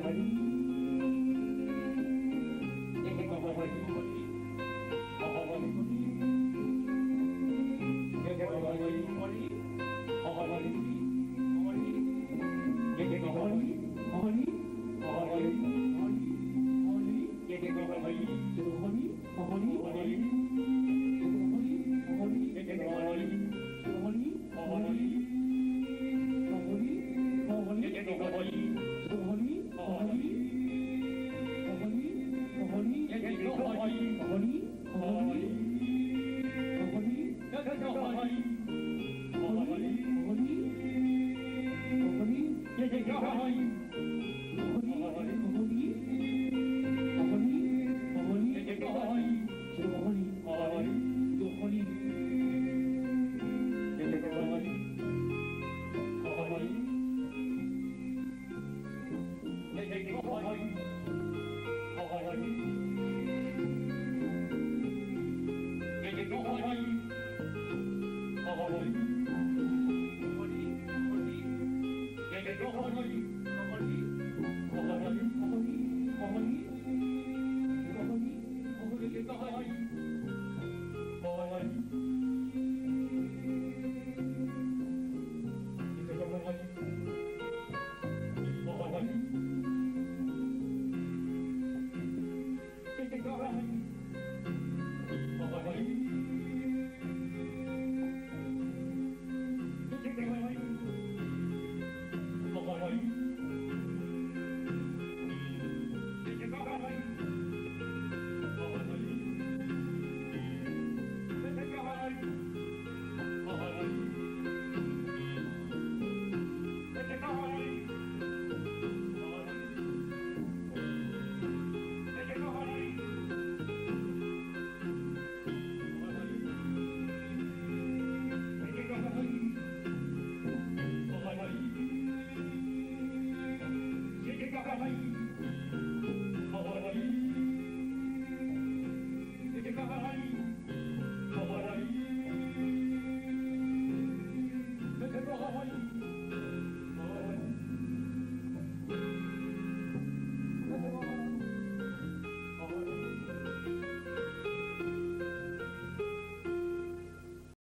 Holy, holy, holy, holy,